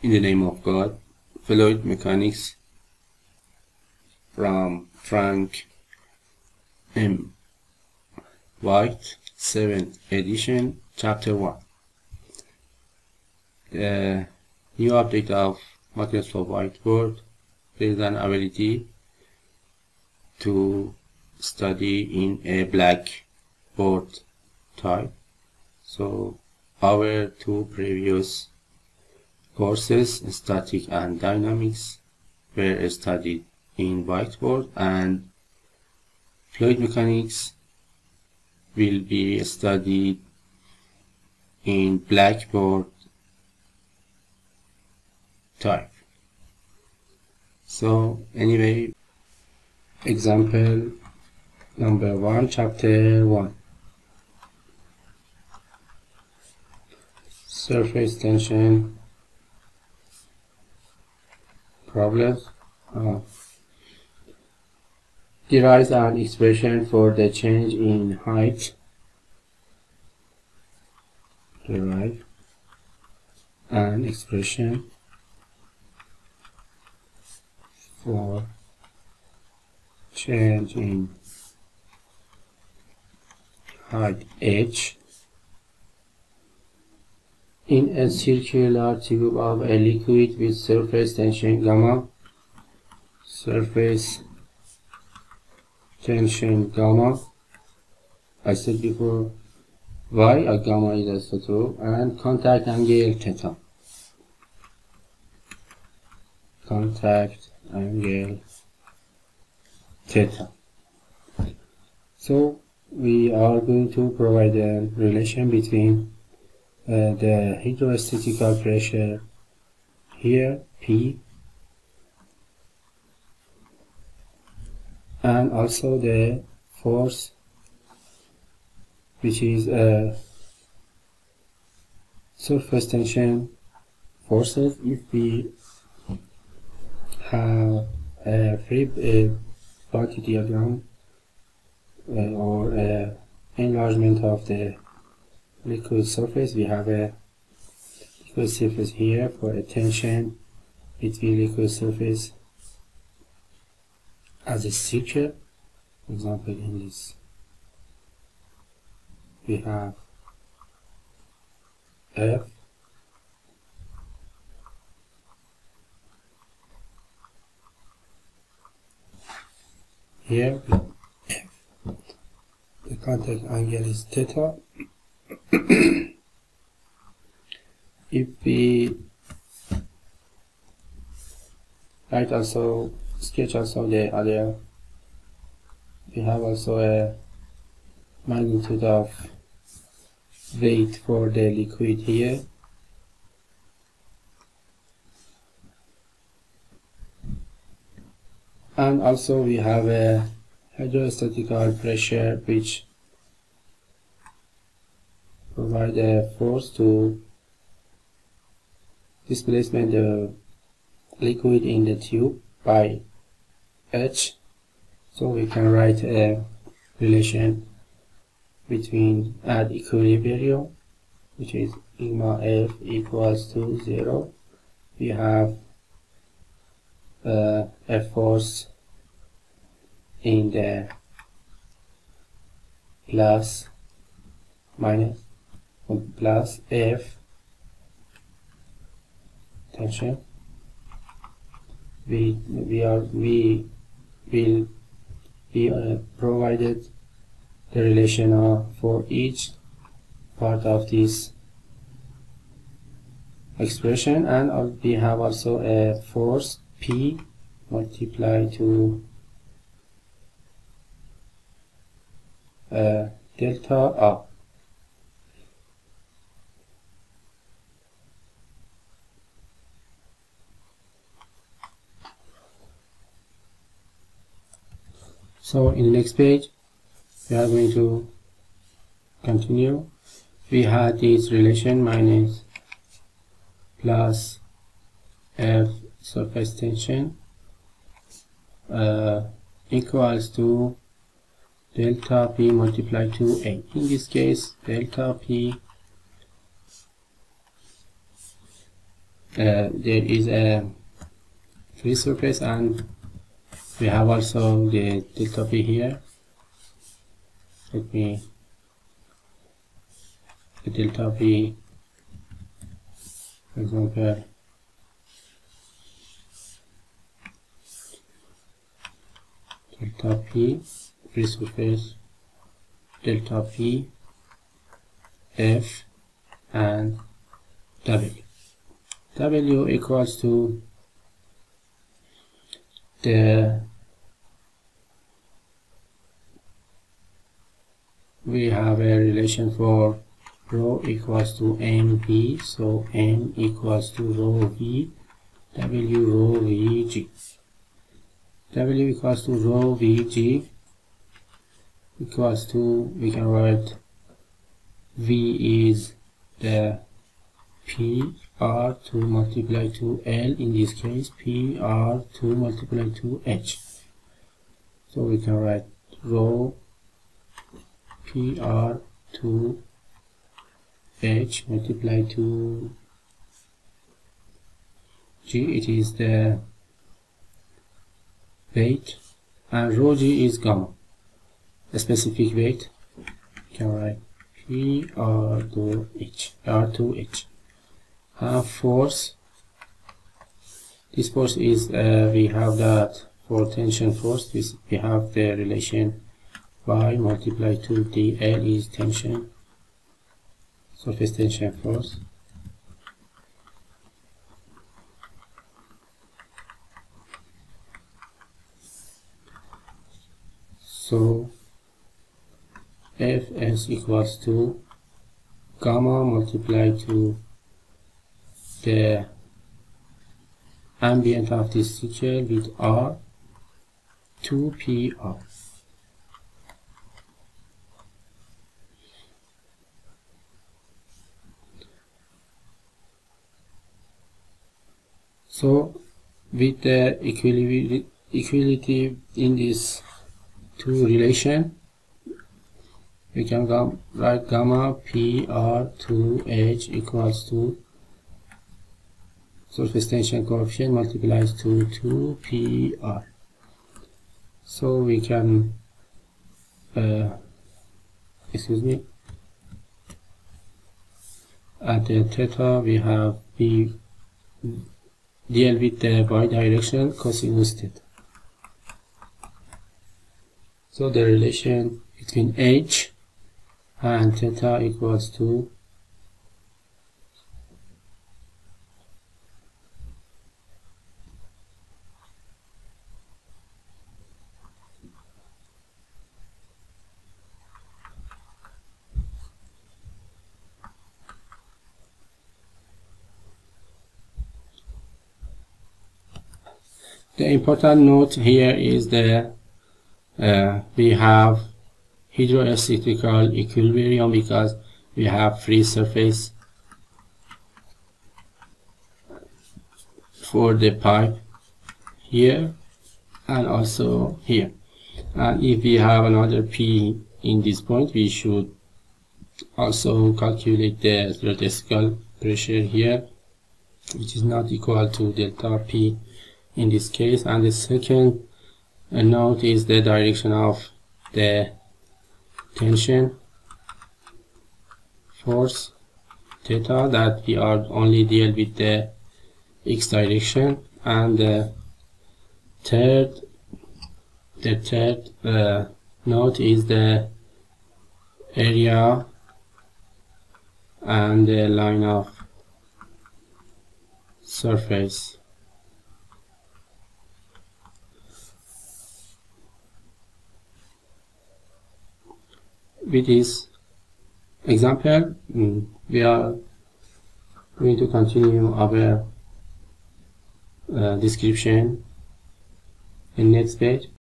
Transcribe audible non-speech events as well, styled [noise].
In the name of God, Fluid Mechanics from Frank M. White, 7th edition, chapter 1. The new update of Microsoft Whiteboard is an ability to study in a blackboard type. So our two previous courses, static and dynamics, were studied in whiteboard and fluid mechanics will be studied in blackboard type. So anyway, example number one, chapter one. Surface tension problems. Uh, derives an expression for the change in height. Derive an expression for change in height h in a circular tube of a liquid with surface tension gamma surface tension gamma I said before y a gamma is also true and contact angle theta contact angle theta so we are going to provide a relation between the hydrostatical pressure here P. And also the force which is a uh, surface tension forces. If we have a free uh, body diagram uh, or uh, enlargement of the liquid surface we have a liquid surface here for a tension between liquid surface as a circle for example in this we have F. Here F. The contact angle is theta [clears throat] if we write also sketch also the other we have also a magnitude of weight for the liquid here. And also we have a hydrostatical pressure which provide a force to displacement the liquid in the tube by H so we can write a relation between at equilibrium which is sigma F equals to 0 we have uh, a force in the plus minus plus F. Tension we we are we will be uh, provided the relation uh, for each part of this expression and uh, we have also a force P multiplied to uh, delta R so in the next page we are going to continue. We had this relation minus plus f surface tension uh, equals to delta p multiplied to a. In this case delta p uh, there is a free surface and we have also the delta p here. Let me the delta p for example delta p free surface delta p f and w. W equals to the we have a relation for rho equals to mv so m equals to rho v w rho v g. W equals to rho v g equals to we can write v is the p r to multiply to l in this case p r2 multiply to h. So we can write rho p r2 h multiply to g. It is the weight and rho g is gamma. A specific weight can write p r2 h r2 h uh, force. This force is uh, we have that for tension force. This we have the relation y multiply to dl is tension surface tension force. So fs equals to gamma multiplied to the ambient of this circle with r 2pr so with the equality, in this two relation we can write gamma p r 2 h equals to surface tension coefficient multiplies to 2 p r. So we can uh, excuse me. At the theta we have b deal with the bidirectional cosinus theta. So the relation between h and theta equals to The important note here is that uh, we have hydroelectrical equilibrium because we have free surface for the pipe here and also here. And if we have another P in this point we should also calculate the vertical pressure here which is not equal to delta P in this case. And the second note is the direction of the tension force theta that we are only deal with the x direction. And the third the third uh, note is the area and the line of surface with this example mm, we are going to continue our uh, description in next page